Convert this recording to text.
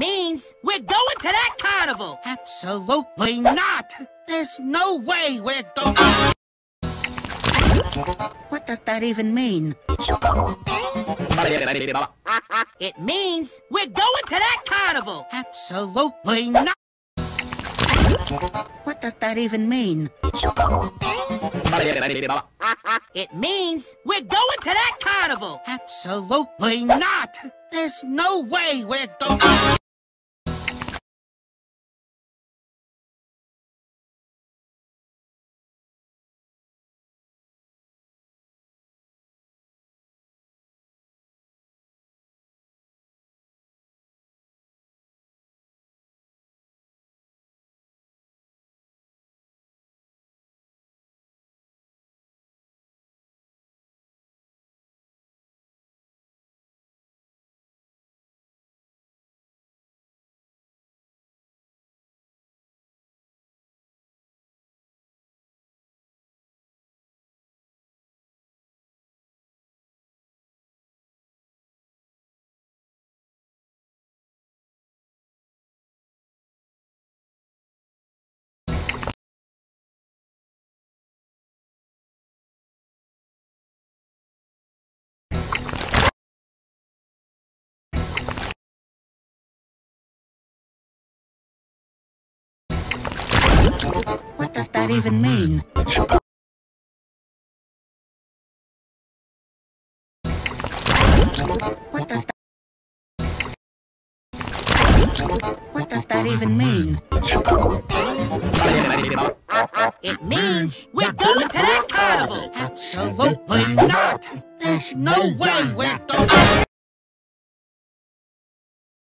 Means we're going to that carnival! Absolutely not! There's no way we're going... What does that even mean? It means we're going to that carnival! Absolutely not! What does that even mean? It means we're going to that carnival! Absolutely not! There's no way we're going... What does that even mean? What does that... What does that even mean? It means we're going to that carnival! Absolutely not! There's no way we're.